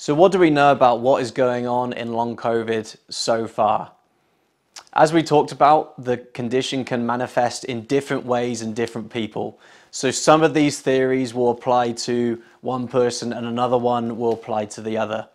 So what do we know about what is going on in long COVID so far? As we talked about, the condition can manifest in different ways in different people. So some of these theories will apply to one person and another one will apply to the other.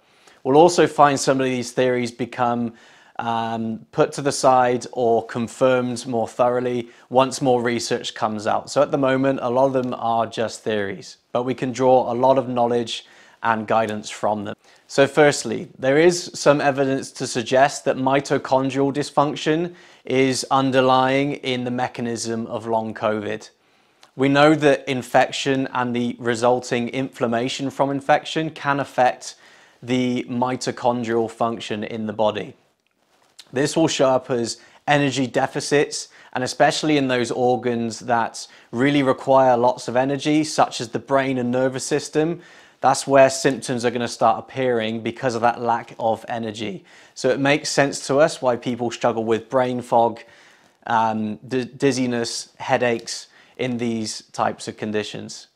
We'll also find some of these theories become um, put to the side or confirmed more thoroughly once more research comes out. So at the moment, a lot of them are just theories, but we can draw a lot of knowledge and guidance from them. So firstly, there is some evidence to suggest that mitochondrial dysfunction is underlying in the mechanism of long COVID. We know that infection and the resulting inflammation from infection can affect the mitochondrial function in the body. This will show up as energy deficits and especially in those organs that really require lots of energy, such as the brain and nervous system, that's where symptoms are going to start appearing because of that lack of energy. So it makes sense to us why people struggle with brain fog, um, dizziness, headaches in these types of conditions.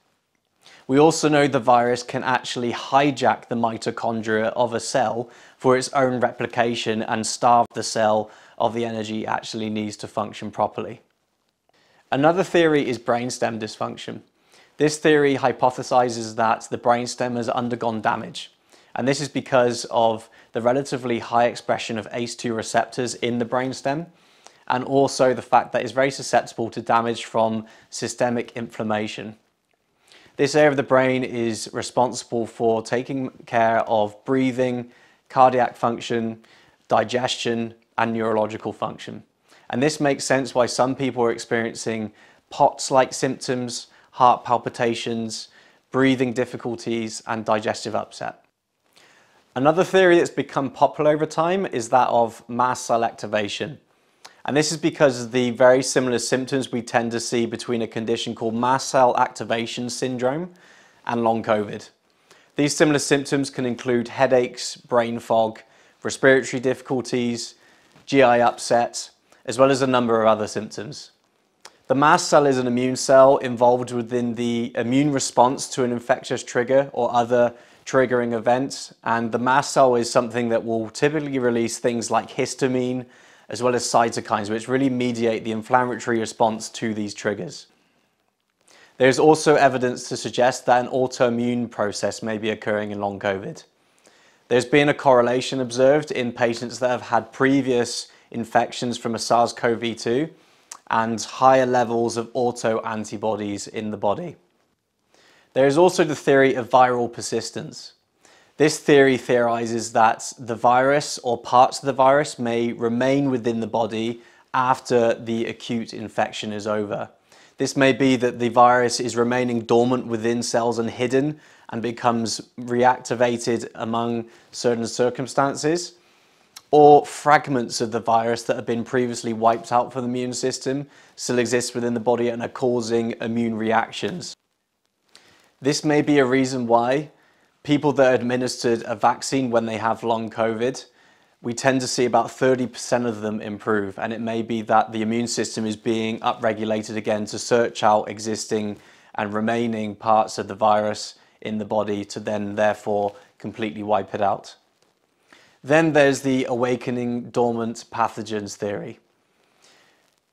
We also know the virus can actually hijack the mitochondria of a cell for its own replication and starve the cell of the energy it actually needs to function properly. Another theory is brainstem dysfunction. This theory hypothesizes that the brainstem has undergone damage. And this is because of the relatively high expression of ACE2 receptors in the brainstem and also the fact that it's very susceptible to damage from systemic inflammation. This area of the brain is responsible for taking care of breathing, cardiac function, digestion, and neurological function. And this makes sense why some people are experiencing POTS-like symptoms, heart palpitations, breathing difficulties, and digestive upset. Another theory that's become popular over time is that of mast cell activation. And this is because of the very similar symptoms we tend to see between a condition called mast cell activation syndrome and long COVID. These similar symptoms can include headaches, brain fog, respiratory difficulties, GI upset, as well as a number of other symptoms. The mast cell is an immune cell involved within the immune response to an infectious trigger or other triggering events. And the mast cell is something that will typically release things like histamine, as well as cytokines, which really mediate the inflammatory response to these triggers. There is also evidence to suggest that an autoimmune process may be occurring in long COVID. There's been a correlation observed in patients that have had previous infections from a SARS-CoV-2 and higher levels of auto-antibodies in the body. There is also the theory of viral persistence. This theory theorizes that the virus or parts of the virus may remain within the body after the acute infection is over. This may be that the virus is remaining dormant within cells and hidden and becomes reactivated among certain circumstances, or fragments of the virus that have been previously wiped out from the immune system still exist within the body and are causing immune reactions. This may be a reason why people that are administered a vaccine when they have long COVID, we tend to see about 30% of them improve. And it may be that the immune system is being upregulated again to search out existing and remaining parts of the virus in the body to then therefore completely wipe it out. Then there's the awakening dormant pathogens theory.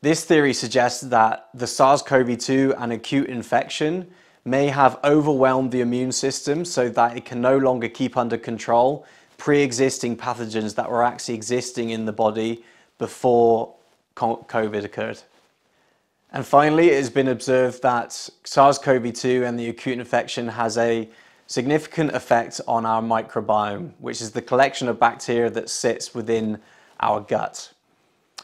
This theory suggests that the SARS-CoV-2 and acute infection may have overwhelmed the immune system so that it can no longer keep under control pre-existing pathogens that were actually existing in the body before COVID occurred. And finally, it has been observed that SARS-CoV-2 and the acute infection has a significant effect on our microbiome, which is the collection of bacteria that sits within our gut.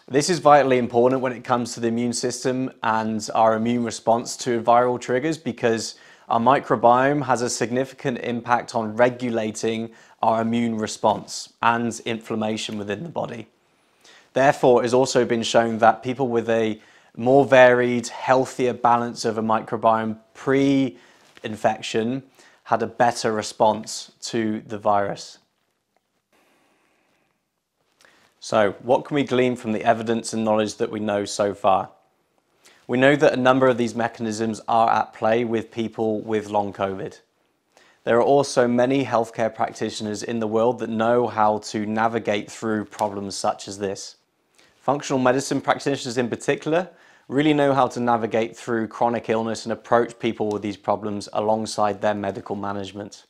This is vitally important when it comes to the immune system and our immune response to viral triggers because our microbiome has a significant impact on regulating our immune response and inflammation within the body. Therefore, it has also been shown that people with a more varied, healthier balance of a microbiome pre-infection had a better response to the virus. So what can we glean from the evidence and knowledge that we know so far? We know that a number of these mechanisms are at play with people with long COVID. There are also many healthcare practitioners in the world that know how to navigate through problems such as this. Functional medicine practitioners in particular really know how to navigate through chronic illness and approach people with these problems alongside their medical management.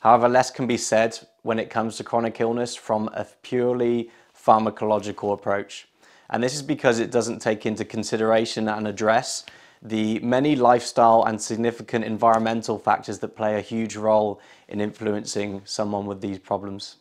However, less can be said when it comes to chronic illness from a purely pharmacological approach. And this is because it doesn't take into consideration and address the many lifestyle and significant environmental factors that play a huge role in influencing someone with these problems.